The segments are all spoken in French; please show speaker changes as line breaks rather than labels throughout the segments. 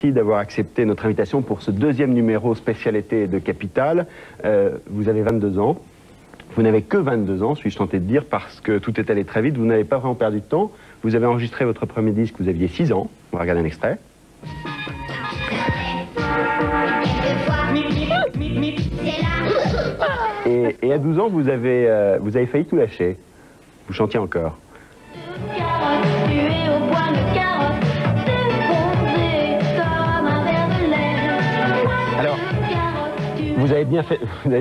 Merci d'avoir accepté notre invitation pour ce deuxième numéro spécialité de Capital. Euh, vous avez 22 ans. Vous n'avez que 22 ans, suis-je tenté de dire, parce que tout est allé très vite. Vous n'avez pas vraiment perdu de temps. Vous avez enregistré votre premier disque, vous aviez 6 ans. On va regarder un extrait. Et, à 12 ans, vous avez, euh, vous avez failli tout lâcher. Vous chantiez encore. Vous avez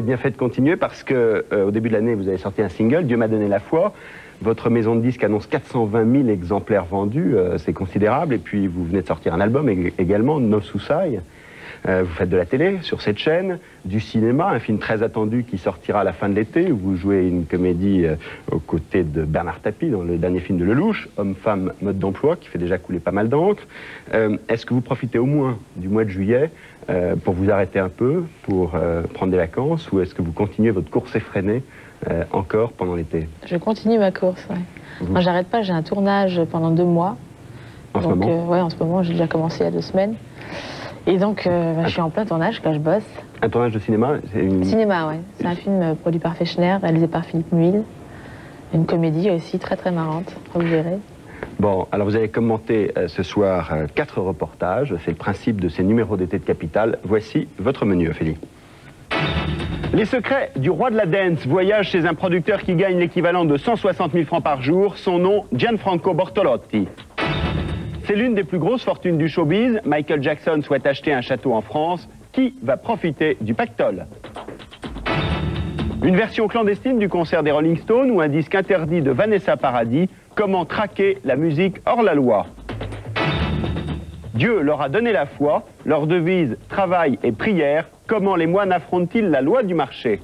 bien fait, de continuer parce que euh, au début de l'année, vous avez sorti un single, Dieu m'a donné la foi. Votre maison de disques annonce 420 000 exemplaires vendus, euh, c'est considérable. Et puis vous venez de sortir un album ég- également, No Suicide. Euh, vous faites de la télé sur cette chaîne, du cinéma, un film très attendu qui sortira à la fin de l'été, où vous jouez une comédie euh, aux côtés de Bernard Tapie dans le dernier film de Lelouch, Homme-Femme, mode d'emploi, qui fait déjà couler pas mal d'encre. Euh, Est-ce que vous profitez au moins du mois de juillet pour vous arrêter un peu, pour prendre des vacances, ou est-ce que vous continuez votre course effrénée euh, encore pendant l'été?
Je continue ma course. Ouais. Moi, j'arrête pas. J'ai un tournage pendant deux mois.
en ce
donc,
moment
euh, ouais, en ce moment, j'ai déjà commencé il y a deux semaines. Et donc, euh, bah, je suis en plein tournage, là, je bosse.
Un tournage de cinéma une...
Cinéma, ouais. C'est un film euh, produit par Fechner, réalisé par Philippe Nuil. Une comédie aussi très très marrante. Vous verrez.
Bon, alors vous avez commenté euh, ce soir euh, quatre reportages. C'est le principe de ces numéros d'été de Capital. Voici votre menu, Ophélie. Les secrets du roi de la dance voyagent chez un producteur qui gagne l'équivalent de 160 000 francs par jour. Son nom, Gianfranco Bortolotti. C'est l'une des plus grosses fortunes du showbiz. Michael Jackson souhaite acheter un château en France. Qui va profiter du pactole? Une version clandestine du concert des Rolling Stones ou un disque interdit de Vanessa Paradis. Comment traquer la musique hors la loi? Dieu leur a donné la foi, leur devise travail et prière. Comment les moines affrontent-ils la loi du marché?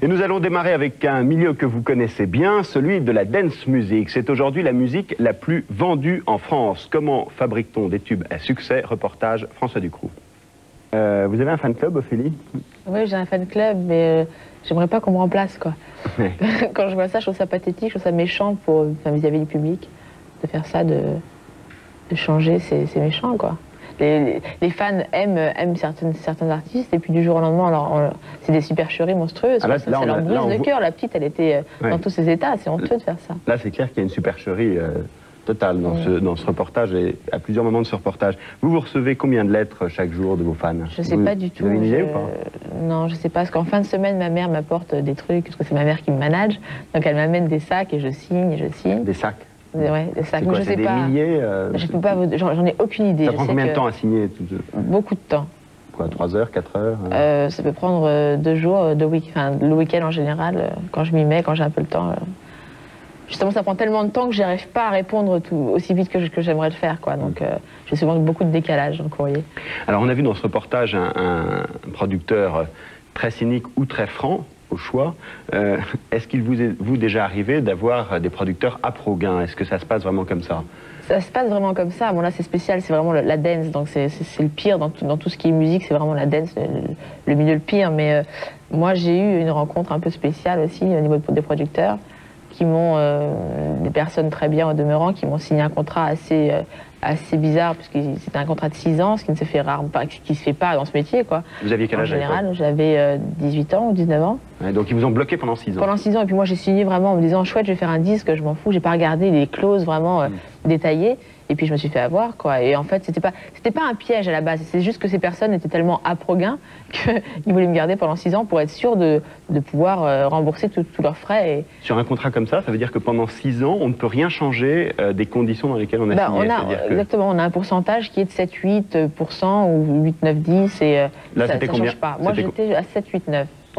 Et nous allons démarrer avec un milieu que vous connaissez bien, celui de la dance music. C'est aujourd'hui la musique la plus vendue en France. Comment fabrique-t-on des tubes à succès Reportage François Ducroux. Euh, vous avez un fan club, Ophélie?
Oui, j'ai un fan club, mais euh, j'aimerais pas qu'on me remplace, quoi.
Ouais.
Quand je vois ça, je trouve ça pathétique, je trouve ça méchant pour, enfin, vis-à-vis du public. De faire ça, de, de changer, c'est méchant, quoi. Les, fans aiment, aiment certaines, certains artistes, et puis du jour au lendemain, alors, c'est des supercheries monstrueuses.
Ah, là,
quoi. ça
là,
ça
on
leur brise le
voit-
cœur. La petite, elle était euh,
Ouais.
dans tous ses états. C'est honteux de faire ça.
Là, c'est clair qu'il y a une supercherie euh, totale dans, ce, dans ce reportage et à plusieurs moments de ce reportage. Vous, vous recevez combien de lettres chaque jour de vos fans?
Je sais
Vous-
pas du tout.
Vous avez une idée
je-
ou pas?
Non, je sais pas. Parce qu'en fin de semaine, ma mère m'apporte des trucs, parce que c'est ma mère qui me manage. Donc elle m'amène des sacs et je signe et je signe.
Des sacs?
Ouais.
C'est quoi
je sais
des
pas.
milliers euh,
Je peux pas vous... J'en j'en ai aucune idée.
Ça
Je
prend
sais
combien de
que-
temps à signer tout-
Beaucoup de temps.
Quoi, 3 heures, 4 heures euh
Euh, ça peut prendre euh, deux jours, deux week enfin, le week-end en général, quand je m'y mets, quand j'ai un peu le temps. Justement, ça prend tellement de temps que j'arrive pas à répondre tout, aussi vite que je- que j'aimerais le faire. Quoi. Donc, euh, j'ai souvent beaucoup de décalage dans le courrier.
Alors, on a vu dans ce reportage un, un producteur très cynique ou très franc, au choix. Euh, Est-ce qu'il vous est vous déjà arrivé d'avoir euh, des producteurs à pro gain Est-ce que ça se passe vraiment comme ça?
Ça se passe vraiment comme ça. Bon, là, c'est spécial, c'est vraiment la dance. Donc, c'est le pire dans tout, dans tout ce qui est musique, c'est vraiment la dance, le, le milieu le pire. Mais euh, moi, j'ai eu une rencontre un peu spéciale aussi au niveau de- des producteurs qui m'ont, euh, des personnes très bien au demeurant, qui m'ont signé un contrat assez, euh, assez bizarre, puisque c'était un contrat de 6 ans, ce qui ne se fait rarement pas, qui se fait pas dans ce métier, quoi.
Vous aviez quel
En
âge l'époque?
général, j'avais euh, 18 ans ou 19 ans.
Ouais, Donc, ils vous ont bloqué pendant 6 ans.
Pendant 6 ans, et puis moi j'ai signé vraiment en me disant chouette, je vais faire un disque, je m'en fous, j'ai pas regardé les clauses vraiment euh, détaillées, et puis je me suis fait avoir quoi. Et en fait, c'était pas, c'était pas un piège à la base, c'est juste que ces personnes étaient tellement aproguins qu'ils voulaient me garder pendant 6 ans pour être sûr de, de pouvoir euh, rembourser tous leurs frais. Et,
Sur un contrat comme ça, ça veut dire que pendant 6 ans, on ne peut rien changer euh, des conditions dans lesquelles on a
Bah,
signé.
on a,
C'est-à-dire que-
exactement, on a un pourcentage qui est de 7-8% ou 8, 9, 10, et
Là,
ça, ça
combien
change pas. Moi j'étais à 7,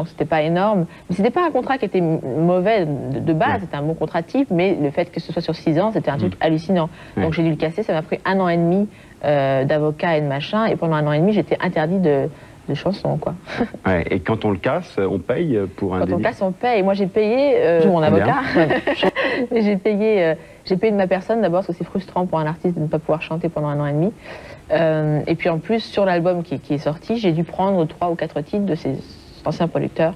8, 9. Donc c'était pas énorme. Mais c'était pas un contrat qui était mauvais de, de base,
Ouais.
c'était un bon contrat type, mais le fait que ce soit sur 6 ans, c'était un truc hallucinant.
Ouais.
Donc j'ai dû le casser, ça m'a pris un an et demi euh, d'avocat et de machin, et pendant un an et demi, j'étais interdit de, de chansons, quoi.
Ouais, et quand on le casse, on paye pour un
Quand on
délit.
casse, on paye. Moi, j'ai payé euh, mon avocat. j'ai payé, euh, j'ai payé de ma personne d'abord parce que c'est frustrant pour un artiste de ne pas pouvoir chanter pendant un an et demi. Euh, et puis en plus, sur l'album qui, qui est sorti, j'ai dû prendre trois ou quatre titres de ces anciens producteurs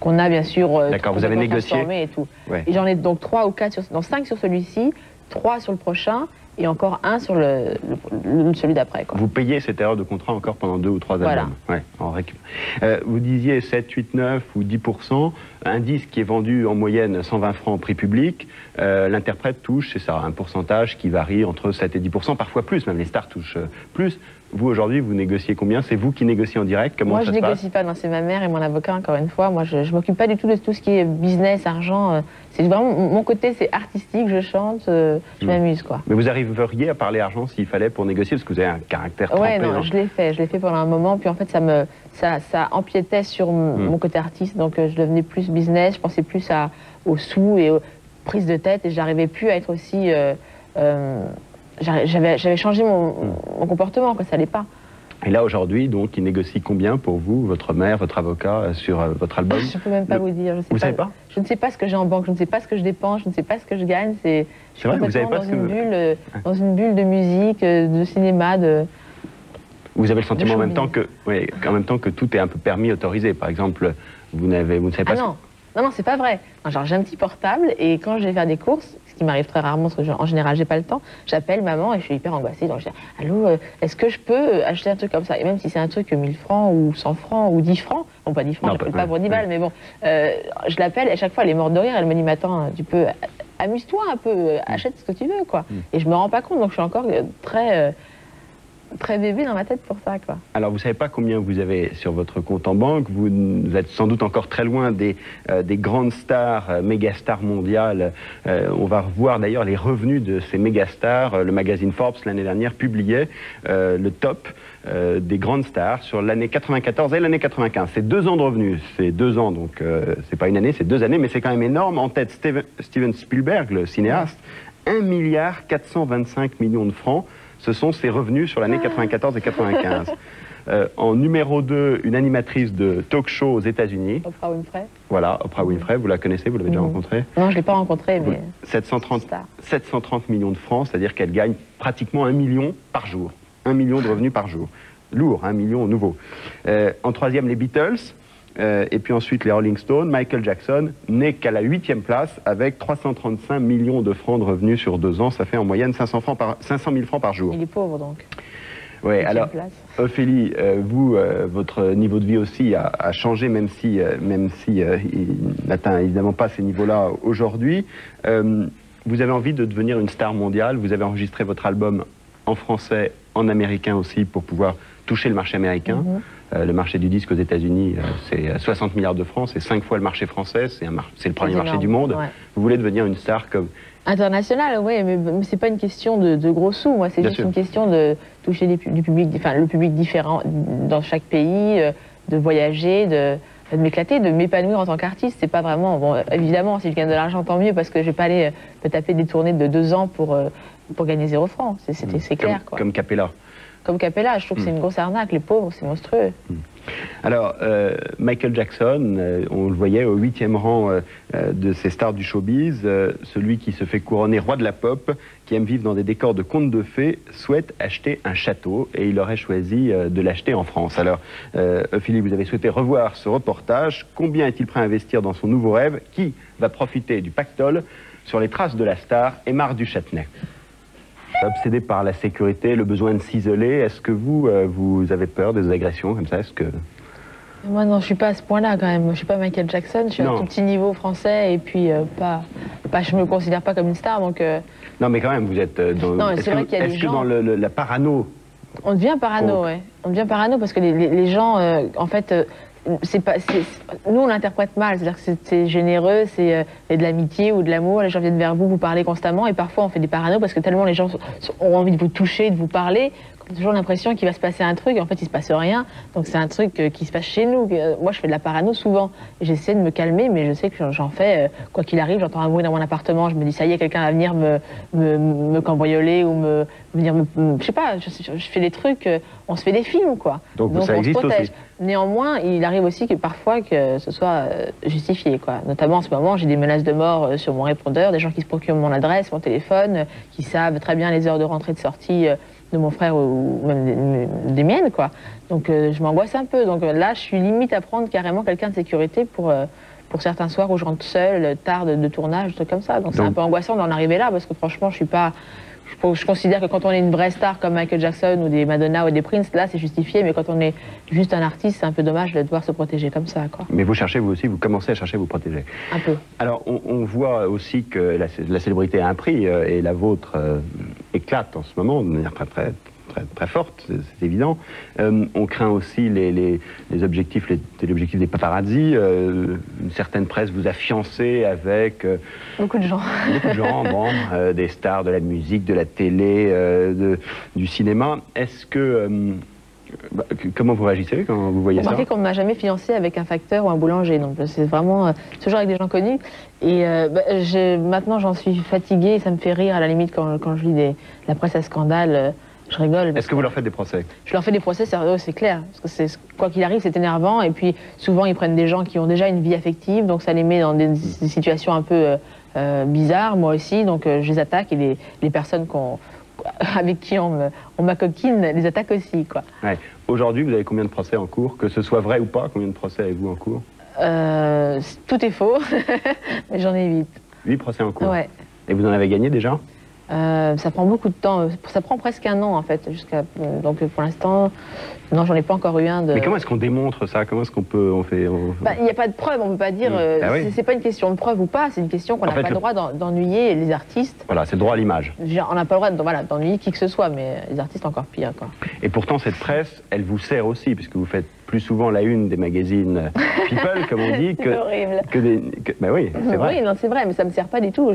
qu'on a bien sûr euh,
D'accord, vous avez négocié
et tout.
Ouais.
Et j'en ai donc trois ou quatre, sur, dans cinq sur celui-ci, trois sur le prochain et encore un sur le, celui d'après.
Vous payez cette erreur de contrat encore pendant deux ou trois
albums
ouais, en euh, Vous disiez 7, 8, 9 ou 10 un disque qui est vendu en moyenne 120 francs au prix public, euh, l'interprète touche, c'est ça, un pourcentage qui varie entre 7 et 10 parfois plus, même les stars touchent plus. Vous, aujourd'hui, vous négociez combien? C'est vous qui négociez en direct? Comment
Moi, je ne négocie pas. c'est ma mère et mon avocat, encore une fois. Moi, je ne m'occupe pas du tout de tout ce qui est business, argent. Euh, c'est vraiment mon côté, c'est artistique, je chante, je hmm. m'amuse, quoi.
Mais vous arriveriez à parler argent s'il fallait pour négocier Parce que vous avez un caractère
trempé. Ouais, non, je l'ai fait. Je l'ai fait pendant un moment. Puis en fait, ça me, ça, ça empiétait sur hmm. mon côté artiste. Donc, je devenais plus business. Je pensais plus à, aux sous et aux prises de tête. Et j'arrivais plus à être aussi... Euh, euh, j'avais changé mon, comportement, quoi, ça n'allait pas.
Et là, aujourd'hui, donc, il négocie combien pour vous, votre mère, votre avocat, euh, sur euh, votre album
Je ne peux même pas vous dire. Je sais
vous savez pas?
Je ne sais pas ce que j'ai en banque, je ne sais pas ce que je dépense, je ne sais pas ce que je gagne.
C'est vrai, vous savez pas
dans,
ce
une bulle, euh, dans une bulle de musique, de cinéma, de...
Vous avez le sentiment en même, temps que, oui, en même temps que tout est un peu permis, autorisé. Par exemple, vous, n'avez, vous ne savez pas...
Ah non, non, non, c'est pas vrai. Genre, j'ai un petit portable et quand je vais faire des courses, ce qui m'arrive très rarement parce que en général j'ai pas le temps, j'appelle maman et je suis hyper angoissée. Donc je dis Allô, euh, est-ce que je peux euh, acheter un truc comme ça? Et même si c'est un truc 1000 francs ou 100 francs ou 10 francs, bon pas 10 francs, je ne pas pour 10 balles, mais bon, euh, je l'appelle et à chaque fois elle est morte de rire. Elle me dit Mais attends, tu peux, amuse-toi un peu, achète ce que tu veux, quoi. Mm. Et je me rends pas compte, donc je suis encore très très bébé dans ma tête pour ça. Quoi.
Alors, vous ne savez pas combien vous avez sur votre compte en banque. Vous, êtes sans doute encore très loin des, euh, des grandes stars, euh, méga stars mondiales. Euh, on va revoir d'ailleurs les revenus de ces méga stars. Le magazine Forbes, l'année dernière, publiait le top des grandes stars sur l'année 94 et l'année 95. C'est deux ans de revenus. C'est deux ans, donc c'est pas une année, c'est deux années, mais c'est quand même énorme. En tête, Steven Spielberg, le cinéaste, 1 milliard 425 millions de francs ce sont ses revenus sur l'année 94 et 95. Euh, en numéro 2, une animatrice de talk show aux États-Unis.
Oprah Winfrey.
Voilà, Oprah Winfrey, vous la connaissez, vous l'avez déjà rencontrée
Non, je ne l'ai pas rencontrée, mais.
730, 730 millions de francs, c'est-à-dire qu'elle gagne pratiquement un million par jour. Un million de revenus par jour. Lourd, un million nouveau. Euh, en troisième, les Beatles. Euh, et puis ensuite les Rolling Stones, Michael Jackson n'est qu'à la huitième place avec 335 millions de francs de revenus sur deux ans. Ça fait en moyenne 500, francs par, 500 000 francs par jour.
Il est pauvre donc.
Oui, alors Ophélie, euh, vous, euh, votre niveau de vie aussi a, changé, même si, même si il n'atteint évidemment pas ces niveaux-là aujourd'hui. vous avez envie de devenir une star mondiale. Vous avez enregistré votre album en français, en américain aussi, pour pouvoir toucher le marché américain. Mhm. Euh, le marché du disque aux États-Unis, euh, c'est 60 milliards de francs, c'est 5 fois le marché français, c'est le premier marché du monde. Vous voulez devenir une star comme...
International, oui, mais, mais c'est pas une question de, gros sous, moi, c'est juste une question de toucher du public, enfin, le public différent dans chaque pays, euh, de voyager, de, m'éclater, de m'épanouir en tant qu'artiste. C'est pas vraiment, bon, évidemment, si je gagne de l'argent, tant mieux, parce que je vais pas aller me taper des tournées de deux ans pour, pour gagner zéro franc, c'est mmh. clair.
Comme, comme Capella
comme Capella. Je trouve que c'est une grosse arnaque. Les pauvres, c'est monstrueux. Hmm.
Alors, euh, Michael Jackson, euh, on le voyait au huitième rang euh, de ces stars du showbiz, celui qui se fait couronner roi de la pop, qui aime vivre dans des décors de contes de fées, souhaite acheter un château et il aurait choisi de l'acheter en France. Alors, Philippe, vous avez souhaité revoir ce reportage. Combien est-il prêt à investir dans son nouveau rêve? Qui va profiter du pactole sur les traces de la star Aymar du Châtenay obsédé par la sécurité, le besoin de s'isoler. Est-ce que vous, euh, vous avez peur des agressions comme ça? Est-ce que...
Moi, non, je suis pas à ce point-là quand même. Je suis pas Michael Jackson. Je suis un tout petit niveau français et puis euh, pas, pas, je me considère pas comme une star. Donc, euh.
Non, mais quand même, vous êtes dans. Non, c'est vrai qu'il y a des gens. dans le, la parano.
On devient parano, oui. On devient parano parce que les, les, gens, en fait, c'est pas, nous on l'interprète mal, c'est-à-dire que c'est généreux, c'est euh, de l'amitié ou de l'amour, les gens viennent vers vous, vous parlez constamment, et parfois on fait des parano parce que tellement les gens ont envie de vous toucher, de vous parler, a toujours l'impression qu'il va se passer un truc, et en fait il se passe rien, donc c'est un truc euh, qui se passe chez nous. Euh, moi je fais de la parano souvent, j'essaie de me calmer, mais je sais que j'en fais, quoi qu'il arrive, j'entends un bruit dans mon appartement, je me dis ça y est, quelqu'un va venir me, me, me, cambrioler ou me venir me, je sais pas, je, fais des trucs, on se fait des films quoi.
Donc, ça existe aussi.
Néanmoins, il arrive aussi que parfois que ce soit euh, justifié. Quoi. Notamment en ce moment, j'ai des menaces de mort euh, sur mon répondeur, des gens qui se procurent mon adresse, mon téléphone, euh, qui savent très bien les heures de rentrée et de sortie de mon frère ou même des, miennes. Quoi. Donc je m'angoisse un peu. Donc là, je suis limite à prendre carrément quelqu'un de sécurité pour, pour certains soirs où je rentre seule, tard de, tournage, trucs comme ça. Donc c'est un peu angoissant d'en arriver là parce que franchement, je suis pas je considère que quand on est une vraie star comme Michael Jackson ou des Madonna ou des Prince, là c'est justifié, mais quand on est juste un artiste, c'est un peu dommage de devoir se protéger comme ça. Quoi.
Mais vous cherchez, vous aussi, vous commencez à chercher à vous protéger.
Un peu.
Alors on, voit aussi que la, célébrité a un prix, euh, et la vôtre euh, éclate en ce moment de manière très très très, forte, c'est évident. Euh, on craint aussi les, objectifs, les téléobjectifs des paparazzi. Euh, une certaine presse vous a fiancé avec... Euh,
beaucoup de gens.
Beaucoup de gens, bon, des stars de la musique, de la télé, de, du cinéma. Est-ce que... Bah, comment vous réagissez quand vous voyez
ça qu'on ne m'a jamais fiancé avec un facteur ou un boulanger, donc c'est vraiment toujours avec des gens connus. Et bah, maintenant j'en suis fatiguée, ça me fait rire à la limite quand, quand je lis des, la presse à scandale je rigole.
Est-ce que vous leur faites des procès?
Je leur fais des procès, c'est clair. Parce que quoi qu'il arrive, c'est énervant. Et puis souvent, ils prennent des gens qui ont déjà une vie affective, donc ça les met dans des, situations un peu euh, euh, bizarres, moi aussi. Donc euh, je les attaque et les, personnes avec qui on m'acoquine les attaquent aussi. Quoi.
Aujourd'hui, vous avez combien de procès en cours? Que ce soit vrai ou pas, combien de procès avez-vous en cours?
Tout est faux, mais j'en ai huit.
Huit procès en cours
Ouais.
Et vous en avez gagné déjà?
Euh, ça prend beaucoup de temps. Ça prend presque un an en fait. Jusqu'à donc pour l'instant, non, j'en ai pas encore eu un. De...
Mais comment est-ce qu'on démontre ça? Comment est-ce qu'on peut on fait
bah, Il n'y a pas de preuve. On peut pas dire. Euh, ah c'est pas une question de preuve ou pas. C'est une question qu'on n'a pas le droit d'ennuyer les artistes.
Voilà, c'est le droit à l'image.
On n'a pas le droit voilà, d'ennuyer qui que ce soit, mais les artistes encore pire. Quoi.
Et pourtant, cette presse, elle vous sert aussi, puisque vous faites plus souvent la une des magazines People, comme on dit, que,
horrible.
que des. bah oui, c'est vrai.
Oui, non, c'est vrai, mais ça me sert pas du tout.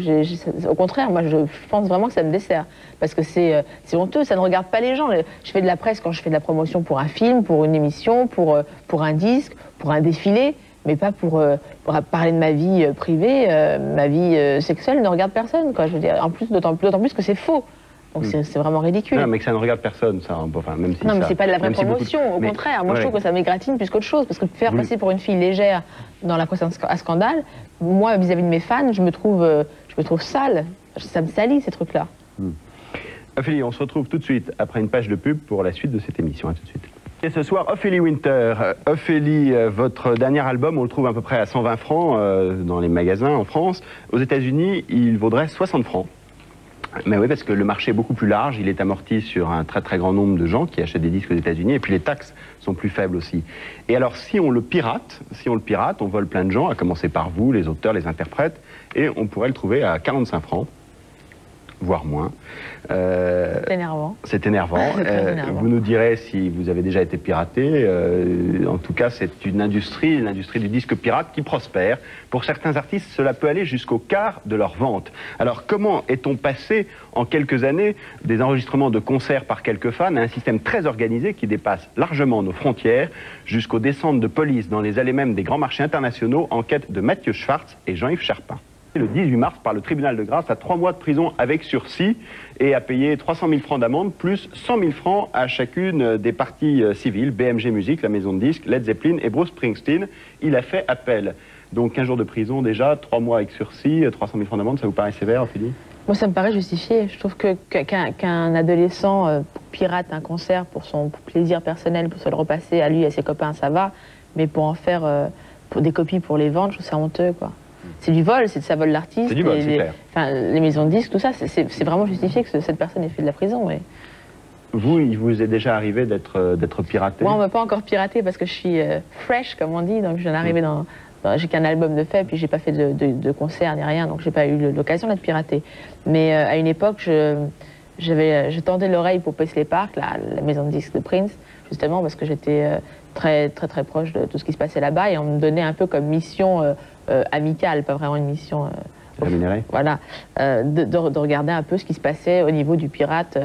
au contraire, moi, je pense vraiment que ça me dessert. Parce que euh, c'est honteux, ça ne regarde pas les gens. Je fais de la presse quand je fais de la promotion pour un film, pour une émission, pour, euh, pour un disque, pour un défilé mais pas pour, euh, parler de ma vie privée, ma vie sexuelle ne regarde personne. Quoi. Je veux dire, en plus, d'autant plus que c'est faux. Donc hmm. c'est vraiment ridicule.
Non, mais que ça ne regarde personne, ça. Enfin, même si
non, mais c'est pas de la vraie promotion, au contraire. Moi, je trouve que ça m'égratine plus qu'autre chose. Parce que faire passer pour une fille légère dans la presse à scandale, moi, vis-à-vis de mes fans, je me trouve, euh, je me trouve sale. Ça me salit, ces trucs-là.
Hmm. Ophélie, on se retrouve tout de suite après une page de pub pour la suite de cette émission. À tout de suite. Et ce soir, Ophélie Winter. Euh, Ophélie, euh, votre dernier album, on le trouve à peu près à 120 francs dans les magasins en France. Aux États-Unis, il vaudrait 60 francs. Mais oui, parce que le marché est beaucoup plus large, il est amorti sur un très très grand nombre de gens qui achètent des disques aux États-Unis, et puis les taxes sont plus faibles aussi. Et alors, si on le pirate, si on le pirate, on vole plein de gens, à commencer par vous, les auteurs, les interprètes, et on pourrait le trouver à 45 francs voire moins.
Euh, c'est énervant.
C'est énervant. Euh, vous nous direz si vous avez déjà été piraté. Euh, en tout cas, c'est une industrie, l'industrie du disque pirate qui prospère. Pour certains artistes, cela peut aller jusqu'au quart de leur vente. Alors, comment est-on passé en quelques années des enregistrements de concerts par quelques fans à un système très organisé qui dépasse largement nos frontières jusqu'aux descentes de police dans les allées même des grands marchés internationaux en quête de Mathieu Schwartz et Jean-Yves Charpin le 18 mars par le tribunal de grâce à trois mois de prison avec sursis et à payer 300 000 francs d'amende plus 100 000 francs à chacune des parties euh, civiles, BMG Music, la maison de disques, Led Zeppelin et Bruce Springsteen. Il a fait appel. Donc 15 jours de prison déjà, trois mois avec sursis, 300 000 francs d'amende, ça vous paraît sévère, Ophélie?
Moi, ça me paraît justifié. Je trouve qu'un adolescent euh, pirate un concert pour son plaisir personnel, pour se le repasser à lui et à ses copains, ça va. Mais pour en faire euh, des copies pour les vendre, je trouve ça honteux, quoi c'est du vol, c'est ça vole l'artiste.
C'est du vol,
les, enfin, les maisons de disques, tout ça, c'est vraiment justifié que cette personne ait fait de la prison.
Vous, il vous est déjà arrivé d'être euh, piraté?
Moi, on ne m'a pas encore piraté parce que je suis euh, fresh, comme on dit, donc je viens d'arriver dans... j'ai qu'un album de fait, puis j'ai pas fait de, de, concert ni rien, donc j'ai pas eu l'occasion d'être piraté. Mais euh, à une époque, je, je tendais l'oreille pour Paisley Park, la, la, maison de disques de Prince, justement parce que j'étais très très très proche de tout ce qui se passait là-bas et on me donnait un peu comme mission euh, amicale, pas vraiment une mission. Euh,
Rémunérée
Voilà, euh, de, regarder un peu ce qui se passait au niveau du pirate.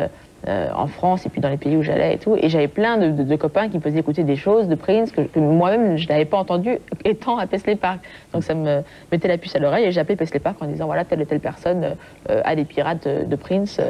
en France et puis dans les pays où j'allais et tout. Et j'avais plein de, copains qui me faisaient écouter des choses de Prince que, moi-même je n'avais pas entendu étant à Paisley Park. Donc ça me mettait la puce à l'oreille et j'appelais Paisley Park en disant voilà telle ou telle personne a des pirates de, Prince.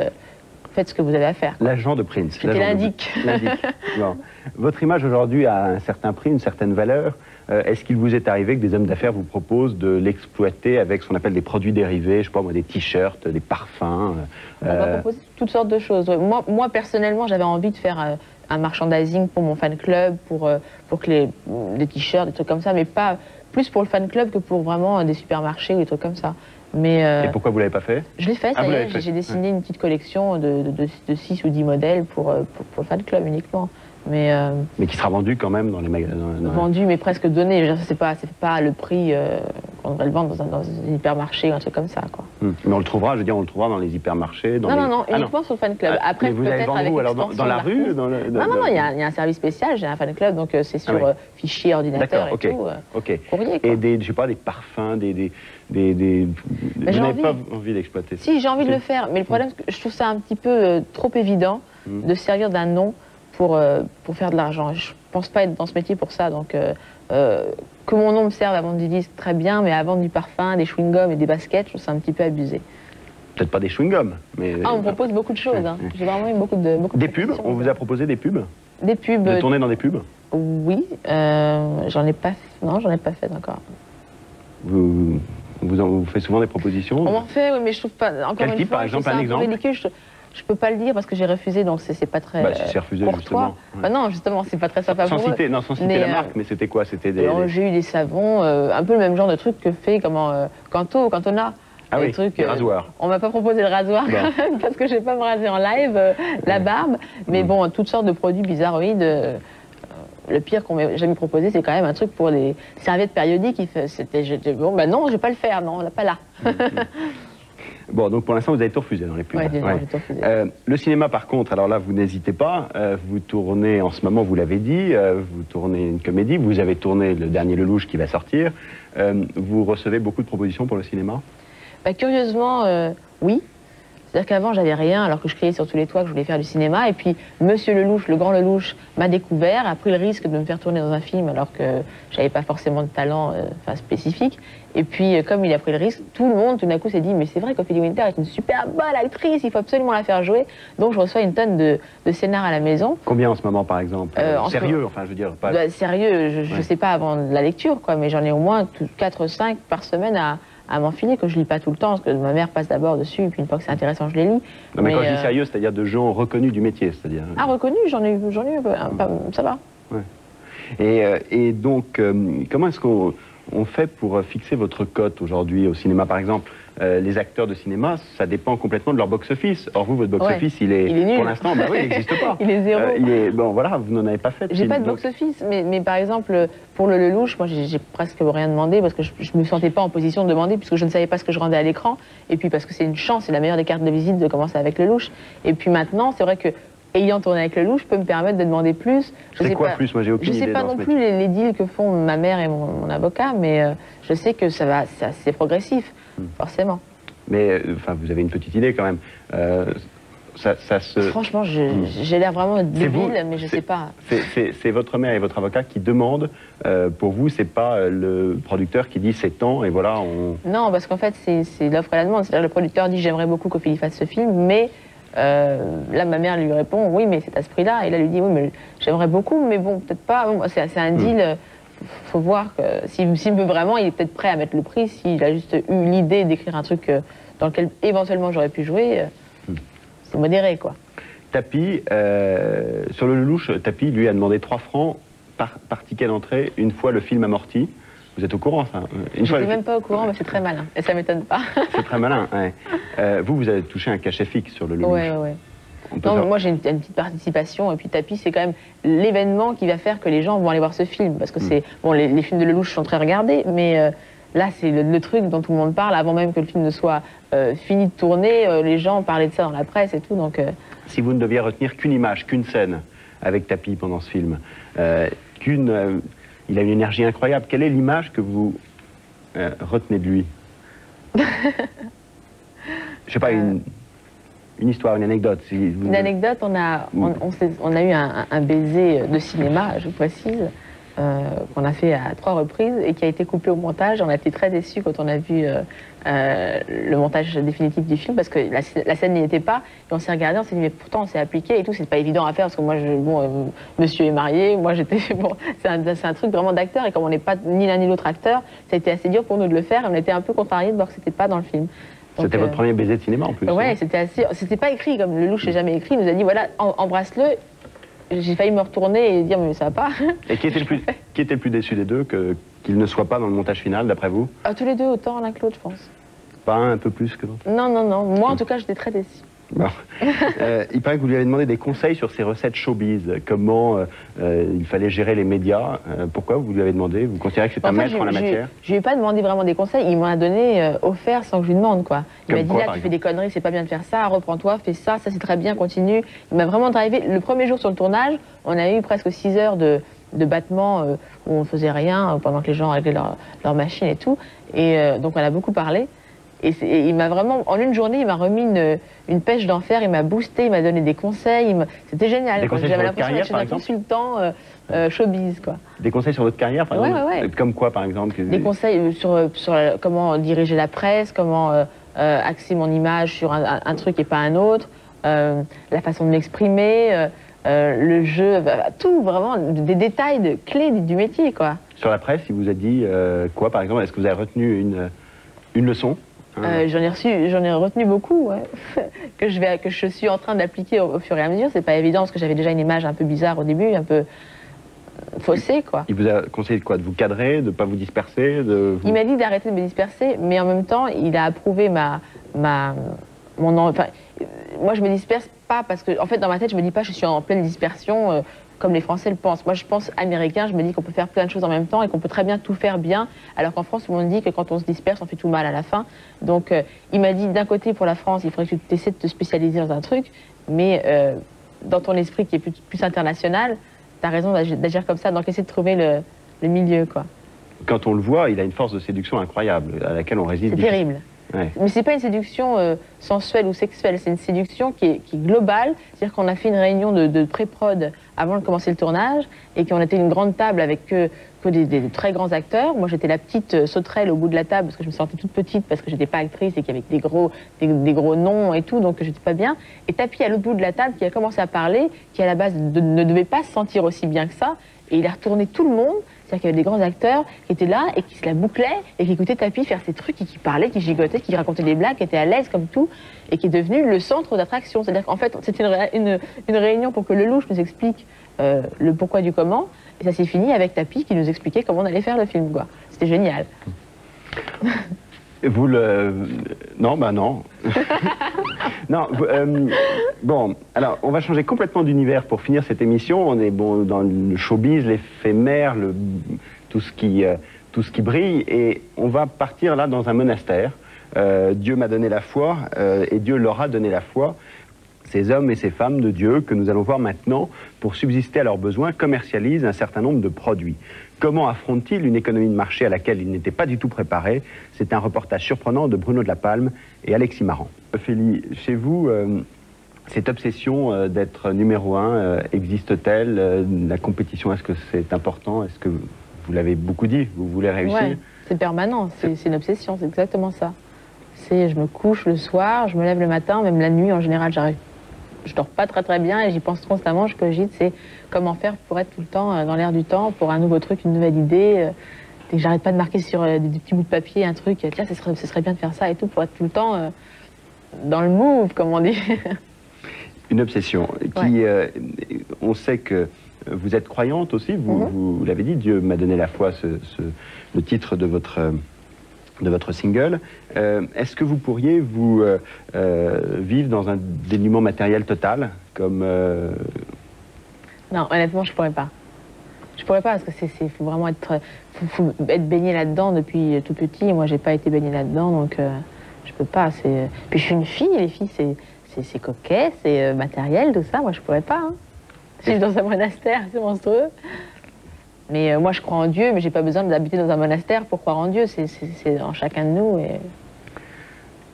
Faites ce que vous avez à faire.
L'agent de Prince.
C'était l'indique.
Votre image aujourd'hui a un certain prix, une certaine valeur. Euh, est-ce qu'il vous est arrivé que des hommes d'affaires vous proposent de l'exploiter avec ce qu'on appelle des produits dérivés, je sais pas moi, des t-shirts, des parfums
On va euh, proposer toutes sortes de choses. Moi, moi personnellement, j'avais envie de faire euh, un merchandising pour mon fan club, pour, pour que les, les t-shirts, des trucs comme ça, mais pas plus pour le fan club que pour vraiment des supermarchés ou des trucs comme ça. Mais, euh,
Et pourquoi vous l'avez pas fait
Je l'ai fait,
Ah,
ça y est, j'ai dessiné une petite collection de, de, de, 6 ou 10 modèles pour, euh, pour, pour le fan club uniquement. Mais euh,
Mais qui sera vendu quand même dans les magasins.
vendu, mais presque donné. C'est pas, pas le prix euh, qu'on devrait le vendre dans un, dans un hypermarché ou un truc comme ça. Quoi.
Hmm. Mais on le trouvera, je veux dire, on le trouvera dans les hypermarchés. Dans
Non,
les-
non, non,
Ah
uniquement sur le fan club.
Ah,
Après,
mais vous allez vendre où alors dans, la rue
l'artiste.
dans le-
Non, non, non, il y, a il y a un service spécial, j'ai un fan club, donc euh, c'est sur
Ah oui.
euh, fichier, ordinateur et tout. euh,
Ok.
courrier, quoi.
Et des, je sais pas, des parfums, des, des, des, des- vous n'avez pas
envie.
d'exploiter ça.
Si, j'ai envie de le faire, mais le problème, c'est que je trouve ça un petit peu trop évident
Mm.
de servir d'un nom pour, euh, pour faire de l'argent. Je pense pas être dans ce métier pour ça, donc euh, euh, que mon nom me serve à vendre du disque, très bien, mais à vendre du parfum, des chewing-gums et des baskets, je trouve ça un petit peu abusé.
Peut-être pas des chewing-gums, mais
Ah, on me propose beaucoup de choses, hein. j'ai vraiment eu beaucoup de beaucoup de
des pubs. On vous a proposé des pubs,
Des pubs,
de tourner dans des pubs.
oui, euh, j'en ai pas non, j'en ai pas fait encore.
Vous, vous, en- vous fait souvent des propositions.
On m'en fait, oui, mais je trouve pas. Encore
Quel
une
type,
fois,
par exemple, un exemple
ridicule. Je, je peux pas le dire parce que j'ai refusé, donc c'est pas très.
Bah, si c'est refusé,
courtois.
justement, ouais.
Bah non, justement, c'est pas très sympa
sans
pour eux.
citer, non, sans citer
Mais,
la
euh,
marque, mais c'était quoi? C'était des.
J'ai eu des savons, euh, un peu le même genre de truc que fait comment euh, Canto, Cantona.
Ah oui,
trucs, euh,
rasoirs.
On m'a pas proposé le rasoir
Bon.
quand même, parce que je vais pas me raser en live, euh, la barbe. Mais
Mm.
bon, toutes sortes de produits bizarroïdes. euh, le pire qu'on m'ait jamais proposé, c'est quand même un truc pour les serviettes périodiques. C'était, bon, bah non, je vais pas le faire, non, pas là.
Bon, donc pour l'instant, vous avez tout refusé dans les pubs.
Ouais,
Ouais.
tout refusé.
Euh, le cinéma, par contre, alors là, vous n'hésitez pas. euh, vous tournez en ce moment, vous l'avez dit, euh, vous tournez une comédie. Vous avez tourné le dernier Lelouch qui va sortir. Vous recevez beaucoup de propositions pour le cinéma?
Bah, curieusement, oui. C'est-à-dire qu'avant, j'avais rien, alors que je criais sur tous les toits que je voulais faire du cinéma. Et puis, Monsieur Lelouch, le grand Lelouch, m'a découvert, a pris le risque de me faire tourner dans un film, alors que j'avais pas forcément de talent euh, enfin, spécifique. Et puis, euh, comme il a pris le risque, tout le monde, tout d'un coup, s'est dit Mais c'est vrai qu'Ophélie Winter est une super bonne actrice, il faut absolument la faire jouer. Donc, je reçois une tonne de, de scénars à la maison.
Combien en ce moment, par exemple
Euh,
Sérieux, enfin, je veux dire, pas.
Bah, sérieux, je,
Ouais.
sais pas avant la lecture, quoi, mais j'en ai au moins 4-5 par semaine à, à m'enfiler, que je lis pas tout le temps, parce que ma mère passe d'abord dessus, et puis une fois que c'est intéressant, je les lis.
non, mais, quand je
euh,
dis sérieux, c'est-à-dire de gens reconnus du métier, c'est-à-dire.
Ah, reconnu, j'en ai, j'en ai eu un peu, un- pas- ça va.
Et, euh, et donc, euh, comment est-ce qu'on on fait pour euh, fixer votre cote aujourd'hui au cinéma, par exemple? Euh, Les acteurs de cinéma, ça dépend complètement de leur box-office. Or, vous, votre box-office, il, est,
Il est nul.
pour l'instant, bah oui, il n'existe pas.
Il est zéro.
Euh, il est, bon, voilà, vous n'en avez pas fait.
J'ai pas de box-office, mais, mais par exemple, pour le Lelouch, moi j'ai presque rien demandé parce que je, je me sentais pas en position de demander puisque je ne savais pas ce que je rendais à l'écran. Et puis parce que c'est une chance, c'est la meilleure des cartes de visite de commencer avec le Lelouch. Et puis maintenant, c'est vrai que ayant tourné avec le Lelouch, je peux me permettre de demander plus. Je
C'est
sais
quoi
pas-
plus? Moi, j'ai aucune
Je sais
idée
pas non plus les, les deals que font ma mère et mon, mon avocat, mais euh, je sais que ça va, c'est progressif. Forcément.
Mais, euh, enfin, vous avez une petite idée quand même. Euh, ça, ça se...
Franchement, je- j'ai l'air vraiment
Hmm. Vous,
débile, mais je
c'est-
sais pas.
C'est- votre mère et votre avocat qui demandent. euh, pour vous, c'est pas le producteur qui dit c'est temps et voilà, on.
Non, parce qu'en fait, c'est l'offre et la demande. C'est-à-dire, le producteur dit j'aimerais beaucoup qu'Ophélie fasse ce film, mais euh, là, ma mère lui répond oui, mais c'est à ce prix-là. Et là, elle lui dit oui, mais j'aimerais beaucoup, mais bon, peut-être pas. Bon, c'est un deal. euh, faut voir que s'il veut vraiment, il est peut-être prêt à mettre le prix. S'il a juste eu l'idée d'écrire un truc euh, dans lequel éventuellement j'aurais pu jouer, euh, c'est modéré, quoi.
Tapi, euh, sur le Lelouch, Tapi lui a demandé 3 francs par, par ticket d'entrée une fois le film amorti. Vous êtes au courant, ça Une
Je
fois,
suis
le-
même pas au courant, mais c'est très malin. Et ça m'étonne pas.
C'est très malin. ouais. Euh, vous, vous avez touché un cachet fixe sur le Lelouch.
ouais, ouais, Non,
faire-
moi j'ai une, une petite participation et puis Tapi c'est quand même l'événement qui va faire que les gens vont aller voir ce film parce que
Mm.
c'est bon les, les films de Lelouch sont très regardés mais euh, là c'est le, le truc dont tout le monde parle avant même que le film ne soit euh, fini de tourner euh, les gens parlaient de ça dans la presse et tout donc
Si vous ne deviez retenir qu'une image, qu'une scène avec Tapi pendant ce film, qu'une, il a une énergie incroyable. Quelle est l'image que vous retenez de lui? Je sais pas, une, une histoire, une anecdote. si vous-
une anecdote on a on, on s'est- on a eu un, un baiser de cinéma je précise euh, qu'on a fait à trois reprises et qui a été coupé au montage. On a été très déçus quand on a vu euh, euh, le montage définitif du film parce que la, la scène n'y était pas. Et on s'est regardé on s'est dit mais pourtant on s'est appliqué et tout c'est pas évident à faire parce que moi je, bon monsieur est marié moi j'étais bon c'est un, un truc vraiment d'acteur et comme on n'est pas ni l'un ni l'autre acteur ça a été assez dur pour nous de le faire et on était un peu contrariés de voir que c'était pas dans le film
C'était
euh,
votre premier baiser de cinéma en plus.
Ouais,
hein
c'était assez. C'était pas écrit comme le louche n'est jamais écrit. Il nous a dit voilà, em- embrasse-le. J'ai failli me retourner et dire mais ça va pas.
Et qui était, le plus, qui était le plus déçu des deux que- qu'il ne soit pas dans le montage final, d'après vous?
Ah, tous les deux autant l'un que l'autre, je pense.
Pas un, un peu plus que d'autres
Non, non, non. Moi, en tout cas, j'étais très déçue.
Bon. Euh, il paraît que vous lui avez demandé des conseils sur ses recettes showbiz, comment euh, euh, il fallait gérer les médias. Euh, pourquoi vous lui avez demandé? Vous considérez que c'est un
fait,
maître en la matière?
Je lui ai pas demandé vraiment des conseils, il m'en a donné offert sans que je lui demande quoi. Il m'a dit
quoi,
là
par
tu fais des conneries, c'est pas bien de faire ça, reprends-toi, fais ça, ça c'est très bien, continue. Il m'a vraiment drivé. Le premier jour sur le tournage, on a eu presque 6 heures de, de battement euh, où on faisait rien pendant que les gens réglaient leur, leur machine et tout. Et donc on a beaucoup parlé. Et, il m'a vraiment, en une journée, il m'a remis une, une pêche d'enfer, il m'a boosté, il m'a donné des conseils, c'était génial. J'avais l'impression d'être un consultant euh, euh, showbiz quoi.
Des conseils sur votre carrière, par
Ouais,
exemple
ouais, ouais.
Comme quoi, par exemple
Des conseils euh, sur, sur la- comment diriger la presse, comment euh, axer mon image sur un, truc et pas un autre, la façon de m'exprimer, euh, le jeu, bah, tout vraiment, des détails de clés du, du métier quoi.
Sur la presse, il vous a dit euh, quoi, par exemple? Est-ce que vous avez retenu une, une leçon?
Euh, j'en ai reçu, j'en ai retenu beaucoup, ouais, que je vais, que je suis en train d'appliquer au, au fur et à mesure. C'est pas évident parce que j'avais déjà une image un peu bizarre au début, un peu euh, faussée quoi.
Il vous a conseillé de quoi? De vous cadrer, de ne pas vous disperser de vous-
Il m'a dit d'arrêter de me disperser, mais en même temps, il a approuvé ma, ma, mon, en- enfin, euh, moi, je me disperse pas parce que, en fait, dans ma tête, je me dis pas, je suis en pleine dispersion euh, comme les Français le pensent. Moi, je pense américain, je me dis qu'on peut faire plein de choses en même temps et qu'on peut très bien tout faire bien, alors qu'en France, monde dit que quand on se disperse, on fait tout mal à la fin. Donc, euh, il m'a dit, d'un côté, pour la France, il faudrait que tu essaies de te spécialiser dans un truc, mais euh, dans ton esprit qui est plus, plus international, tu as raison d'agir comme ça, donc essaie de trouver le, le milieu, quoi.
Quand on le voit, il a une force de séduction incroyable à laquelle on résiste.
C'est terrible.
Ouais.
Mais c'est pas une séduction euh, sensuelle ou sexuelle, c'est une séduction qui est, qui est globale. C'est-à-dire qu'on a fait une réunion de, de pré-prod avant de commencer le tournage et qu'on était une grande table avec que, que des, très grands acteurs. Moi, j'étais la petite euh, sauterelle au bout de la table parce que je me sentais toute petite parce que j'étais pas actrice et qu'il y avait des gros, des, gros noms et tout, donc j'étais pas bien. Et Tapi à l'autre bout de la table qui a commencé à parler, qui à la base ne devait pas se sentir aussi bien que ça. Et il a retourné tout le monde. C'est-à-dire qu'il y avait des grands acteurs qui étaient là et qui se la bouclaient et qui écoutaient Tapi faire ses trucs et qui parlaient, qui gigotaient, qui racontaient des blagues, qui étaient à l'aise comme tout et qui est devenu le centre d'attraction. C'est-à-dire qu'en fait, c'était une, ré- une- une réunion pour que Lelouch nous explique euh, le pourquoi du comment. Et ça s'est fini avec Tapi qui nous expliquait comment on allait faire le film. C'était génial.
Vous le. Non, bah non. non, vous, euh, bon, alors, on va changer complètement d'univers pour finir cette émission. On est bon dans le showbiz, l'éphémère, le, tout, ce qui, euh, tout ce qui brille. Et on va partir là dans un monastère. Euh, Dieu m'a donné la foi et Dieu leur a donné la foi. Ces hommes et ces femmes de Dieu que nous allons voir maintenant, pour subsister à leurs besoins, commercialisent un certain nombre de produits. Comment affrontent-ils une économie de marché à laquelle ils n'étaient pas du tout préparés C'est un reportage surprenant de Bruno de la Palme et Alexis Marant. Ophélie, chez vous, euh, cette obsession euh, d'être numéro un euh, existe-t-elle? Euh, La compétition, est-ce que c'est important? Est-ce que vous l'avez beaucoup dit Vous voulez réussir?
Ouais, c'est permanent, c'est c'est une obsession, c'est exactement ça. C'est je me couche le soir, je me lève le matin, même la nuit en général, j'arrive. Je dors pas très très bien et j'y pense constamment, je cogite, c'est comment faire pour être tout le temps euh, dans l'air du temps, pour un nouveau truc, une nouvelle idée. euh, et que j'arrête pas de marquer sur euh, des, des petits bouts de papier un truc, euh, tiens, ce serait, ce serait bien de faire ça et tout, pour être tout le temps euh, dans le move, comme on dit.
Une obsession qui, euh, on sait que vous êtes croyante aussi, vous,
Mhm.
vous l'avez dit, Dieu m'a donné la foi, ce, ce- le titre de votre, euh, de votre single. Euh, Est-ce que vous pourriez vous euh, euh, vivre dans un dénuement matériel total, comme
Non, honnêtement, je pourrais pas. Je pourrais pas parce que c'est, faut vraiment être, baigné là-dedans depuis tout petit. Et moi, j'ai pas été baigné là-dedans, donc je peux pas. Puis je suis une fille. Les filles, c'est, coquet, c'est matériel, tout ça. Moi, je pourrais pas. Hein. Vivre dans un monastère, c'est monstrueux. Mais euh, moi, je crois en Dieu, mais j'ai pas besoin d'habiter dans un monastère pour croire en Dieu. C'est, en chacun de nous. Et...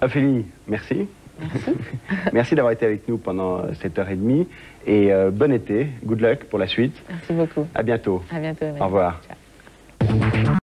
Ophélie, merci.
Merci.
merci d'avoir été avec nous pendant euh, cette heure et demie. Et euh, bon été, good luck pour la suite.
Merci beaucoup.
À bientôt.
À bientôt.
Au revoir.
Ciao.